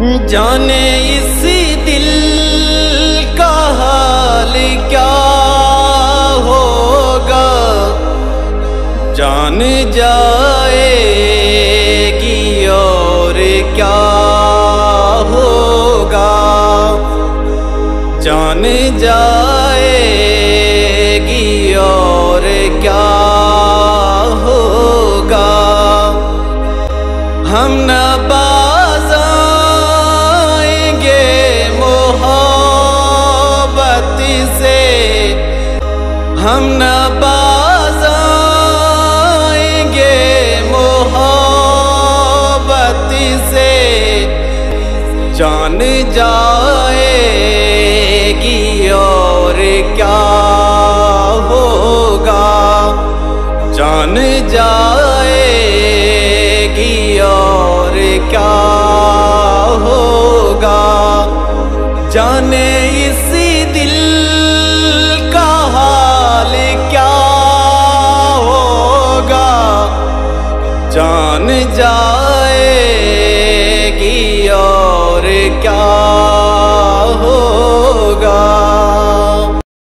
जाने इस दिल का हाल क्या होगा? जान जाएगी और क्या होगा? जान जाएगी और क्या होगा? हम न हम न बाज आएँगे मोहब्बत से। जान जाएगी और क्या होगा। जान जाएगी और क्या होगा। जाने इसी दिल जाएगी और क्या